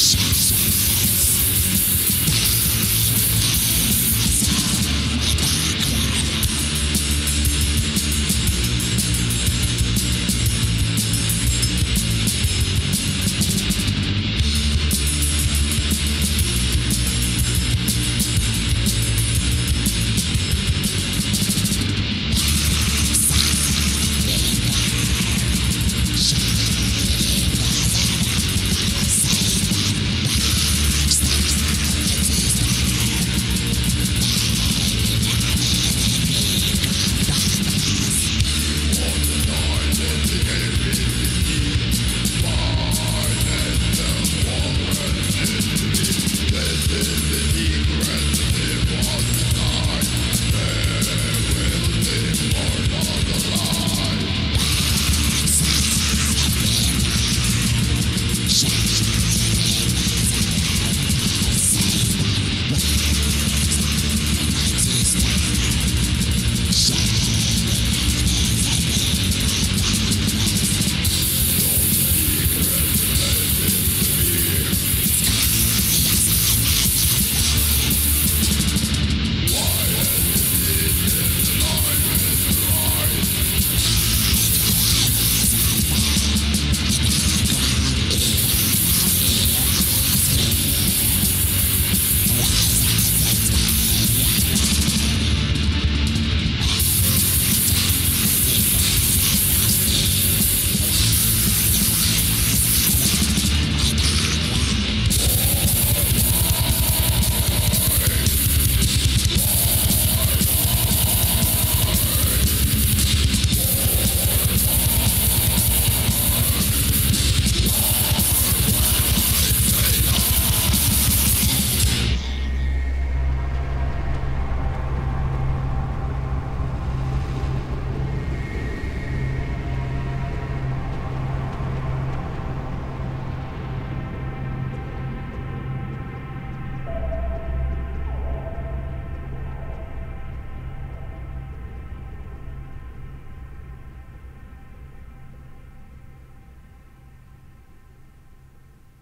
Yes.